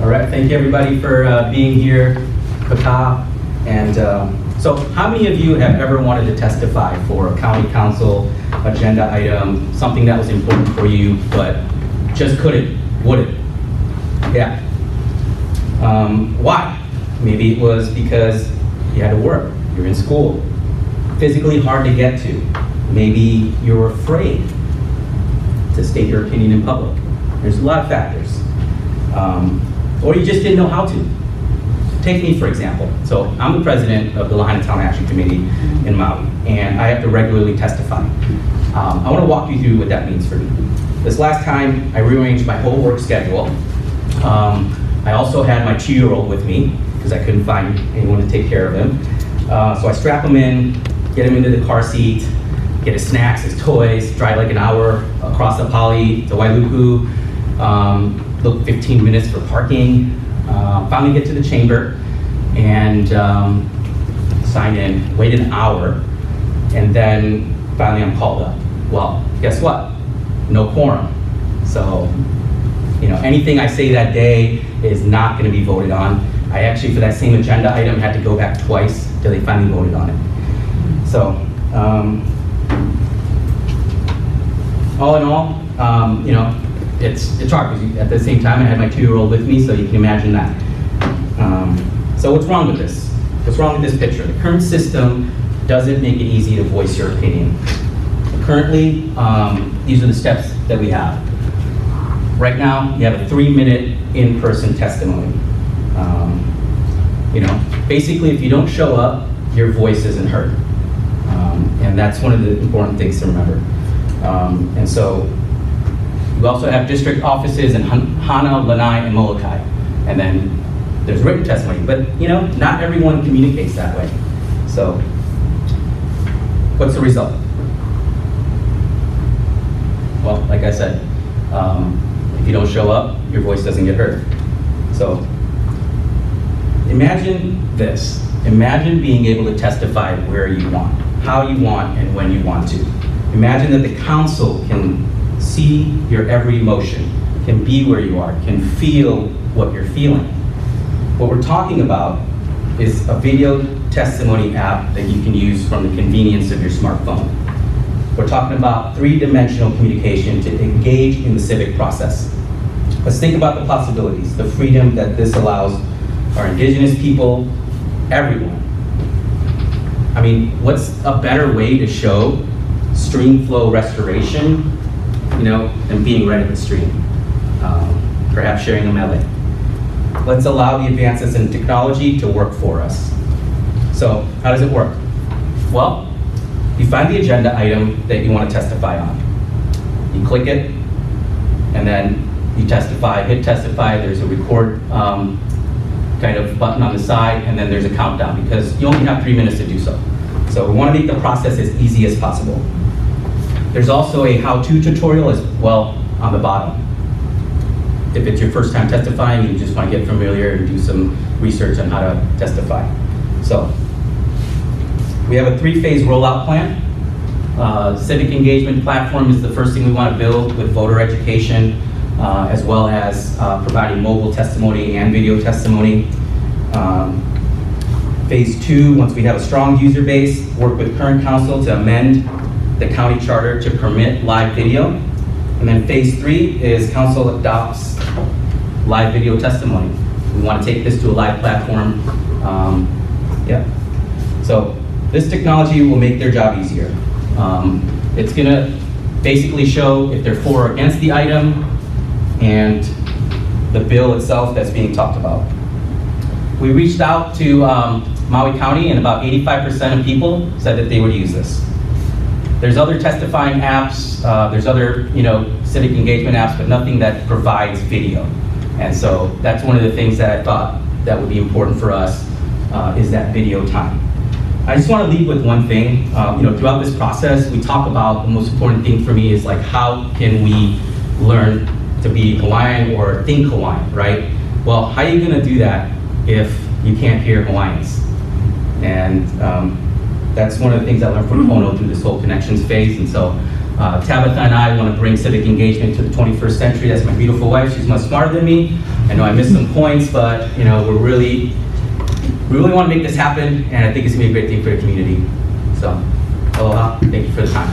All right, thank you everybody for uh, being here, Kaka. And um, so how many of you have ever wanted to testify for a county council agenda item, something that was important for you, but just couldn't, wouldn't? Yeah. Um, Why? Maybe it was because you had to work, you're in school, physically hard to get to. Maybe you're afraid to state your opinion in public. There's a lot of factors. Um, Or you just didn't know how to. Take me, for example. So I'm the president of the Lahaina Town Action Committee in Maui, and I have to regularly testify. Um, I want to walk you through what that means for me. This last time, I rearranged my whole work schedule. Um, I also had my two-year-old with me, because I couldn't find anyone to take care of him. Uh, So I strap him in, get him into the car seat, get his snacks, his toys, drive like an hour across the Pali to Wailuku, um, look 15 minutes for parking, uh, finally get to the chamber and um, sign in, wait an hour, and then finally I'm called up. Well, guess what? No quorum. So, you know, anything I say that day is not going to be voted on. I actually, for that same agenda item, had to go back twice till they finally voted on it. So, um, all in all, um, you know, it's, it's hard, because at the same time, I had my two-year-old with me, so you can imagine that. Um, So what's wrong with this? What's wrong with this picture? The current system doesn't make it easy to voice your opinion. Currently, um, these are the steps that we have. Right now, you have a three-minute in-person testimony. Um, You know, basically, if you don't show up, your voice isn't heard. Um, And that's one of the important things to remember. Um, And so, we also have district offices in Hana, Lanai, and Molokai. And then there's written testimony, but, you know, not everyone communicates that way. So, what's the result? Well, like I said, um, if you don't show up, your voice doesn't get heard. So, imagine this. Imagine being able to testify where you want, how you want, and when you want to. Imagine that the council can see your every emotion, can be where you are, can feel what you're feeling. What we're talking about is a video testimony app that you can use from the convenience of your smartphone. We're talking about three-dimensional communication to engage in the civic process. Let's think about the possibilities, the freedom that this allows our indigenous people, everyone. I mean, what's a better way to show stream flow restoration, you know, and being right at the stream? Um, Perhaps sharing a melody. Let's allow the advances in technology to work for us. So, how does it work? Well, you find the agenda item that you want to testify on. You click it, and then you testify, hit testify, there's a record um, kind of button on the side, and then there's a countdown, because you only have three minutes to do so. So we want to make the process as easy as possible. There's also a how-to tutorial as well on the bottom. If it's your first time testifying, you just want to get familiar and do some research on how to testify. So, we have a three-phase rollout plan. Uh, Civic engagement platform is the first thing we want to build with voter education, uh, as well as uh, providing mobile testimony and video testimony. Um, Phase two, once we have a strong user base, work with current council to amend the county charter to permit live video. And then phase three is council adopts live video testimony. We want to take this to a live platform. Um, Yeah. So this technology will make their job easier. Um, It's going to basically show if they're for or against the item and the bill itself that's being talked about. We reached out to um, Maui County and about 85% of people said that they would use this. There's other testifying apps, uh, there's other, you know, civic engagement apps, but nothing that provides video. And so that's one of the things that I thought that would be important for us, uh, is that video time. I just want to leave with one thing. Uh, you know, throughout this process, we talk about the most important thing for me is like how can we learn to be Hawaiian or think Hawaiian, right? Well, how are you going to do that if you can't hear Hawaiians? And um, that's one of the things I learned from Pono through this whole connections phase. And so Uh, Tabitha and I want to bring civic engagement to the 21st century. That's my beautiful wife. She's much smarter than me. I know I missed some points, but you know we're really, we really want to make this happen, and I think it's gonna be a great thing for the community. So, aloha. Thank you for the time.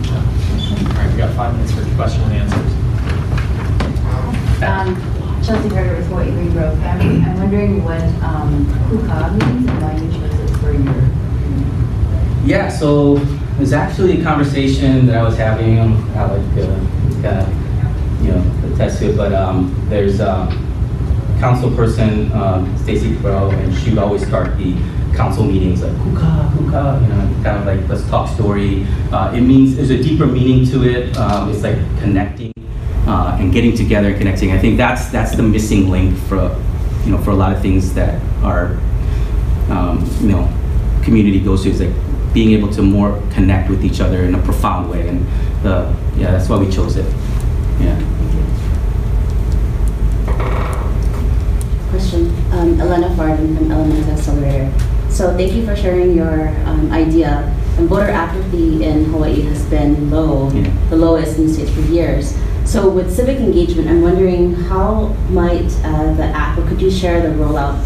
All right, we got five minutes for question and answers. Um, Chelsea Carter with Hawaii Green Growth. I'm, I'm wondering what, um, Kūkā means and why you chose it for your. Yeah, so there's actually a conversation that I was having, um, I like, uh, kind of, you know, attest to it, but, um, there's, um, council person, um, Stacy Crow, and she would always start the council meetings like, kuka, kuka, you know, kind of like, let's talk story. Uh, it means, there's a deeper meaning to it, um, it's like connecting, uh, and getting together and connecting. I think that's, that's the missing link for, you know, for a lot of things that our, um, you know, community goes through is like being able to more connect with each other in a profound way. And the, yeah, that's why we chose it. Yeah. Question. Um, Elena Farden from Elemental Excelerator. So thank you for sharing your um, idea. And voter apathy in Hawaii has been low, Yeah. the lowest in the states for years. So with civic engagement, I'm wondering how might uh, the app, or could you share the rollout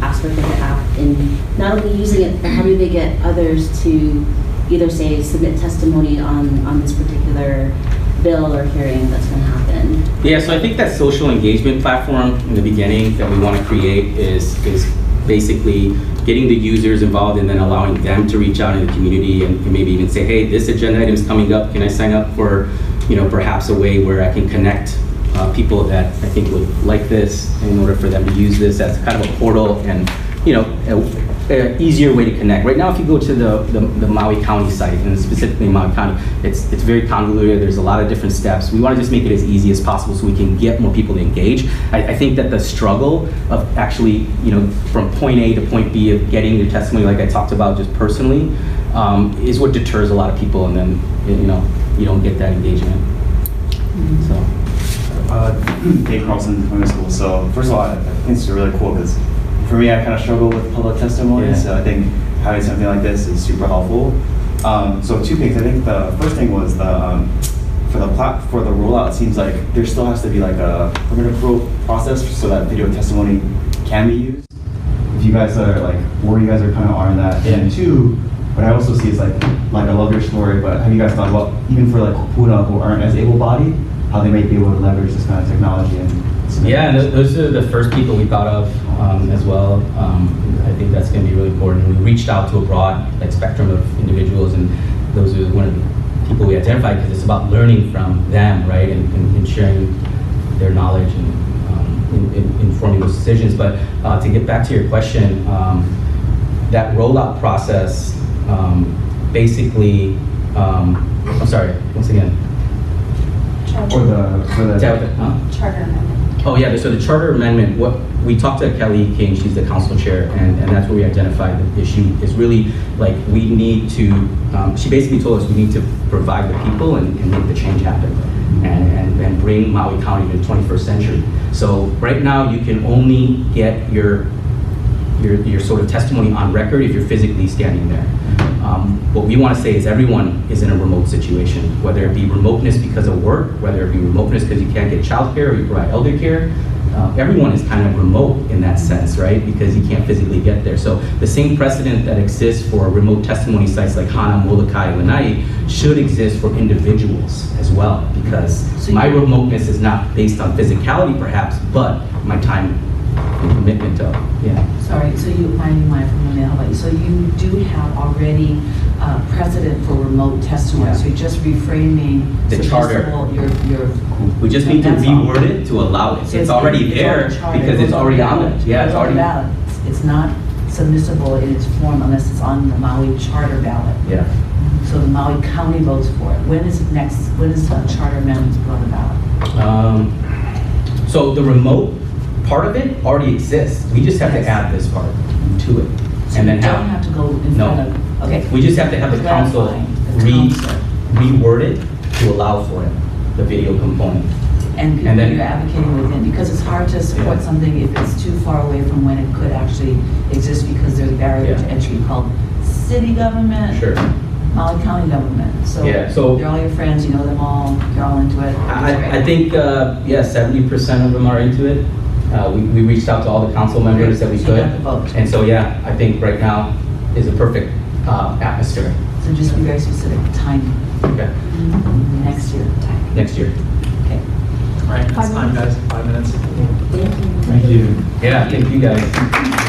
aspect of the app in not only using it, but how do they get others to either say submit testimony on, on this particular bill or hearing that's going to happen? Yeah, so I think that social engagement platform in the beginning that we want to create is, is basically getting the users involved and then allowing them to reach out in the community and and maybe even say, hey, this agenda item is coming up, can I sign up for, you know, perhaps a way where I can connect uh, people that I think would like this in order for them to use this as kind of a portal and, you know, a, a easier way to connect. Right now, if you go to the, the, the Maui County site, and specifically Maui County, it's, it's very convoluted, there's a lot of different steps. We want to just make it as easy as possible so we can get more people to engage. I, I think that the struggle of actually, you know, from point A to point B of getting your testimony, like I talked about just personally, um, is what deters a lot of people, and then, you know, you don't get that engagement. So. Uh, Dave Carlson from high school. So first of all, I think it's really cool because for me, I kind of struggle with public testimony. Yeah. So I think having something like this is super helpful. Um, so two things. I think the first thing was the um, for the plat for the rollout. It seems like there still has to be like a permit approval process so that video testimony can be used. If you guys are like where you guys are kind of are in that. And two, what I also see is like like I love your story, but have you guys thought about even for like kupuna who aren't as able-bodied, how they might be able to leverage this kind of technology and Yeah, and those are the first people we thought of um, as well. Um, I think that's going to be really important. We reached out to a broad like, spectrum of individuals, and those are one of the people we identified because it's about learning from them, right, and, and, and sharing their knowledge and um, in, in, informing those decisions. But uh, to get back to your question, um, that rollout process um, basically, um, I'm sorry, once again. For the, for the. Tabitha, huh? Charter amendment. Oh, yeah, so the charter amendment, what, we talked to Kelly King, she's the council chair, and, and that's where we identified the issue, is really, like, we need to, um, she basically told us we need to provide the people and, and make the change happen, and, and, and bring Maui County to the twenty-first century. So, right now, you can only get your, your, your sort of testimony on record if you're physically standing there. Um, What we want to say is everyone is in a remote situation, whether it be remoteness because of work, whether it be remoteness because you can't get childcare or you provide elder care. Uh, Everyone is kind of remote in that sense, right? Because you can't physically get there. So the same precedent that exists for remote testimony sites like Hana, Molokai, Lanai should exist for individuals as well. Because So my remoteness is not based on physicality perhaps, but my time and commitment to, yeah. Sorry, so you, my name is from Manila, Hawaii. So you do have already uh, precedent for remote testimony, Yeah. so you're just reframing. The so charter. Your, your. We just need to That's all. reword it to allow it. So it's on- already it's there because it's already on it. Yeah, it's already. the ballot. It's not submissible in its form unless it's on the Maui charter ballot. Yeah. So the Maui County votes for it. When is it next, when is the charter amendments put on the ballot? Um, So the remote part of it already exists. We just have to add this part to it. So And then don't have, have to go in No. front of, okay. we just have to have the council the re, council. reword it to allow for it, the video component. And And then- you're advocating within, because it's hard to support Yeah. something if it's too far away from when it could actually exist because there's a barrier to entry called city government. Sure. Maui County government. So Yeah, so- they're all your friends, you know them all, you're all into it. I, I think, uh, yeah, seventy percent of them are into it. Uh, we, we reached out to all the council members that we So you could. got the vote. And so, yeah, I think right now is a perfect, uh, atmosphere. So just be very specific, timing, Okay, next year. next year. Okay. All right, that's time, guys, five minutes. Thank you. Thank you. Yeah, thank you guys.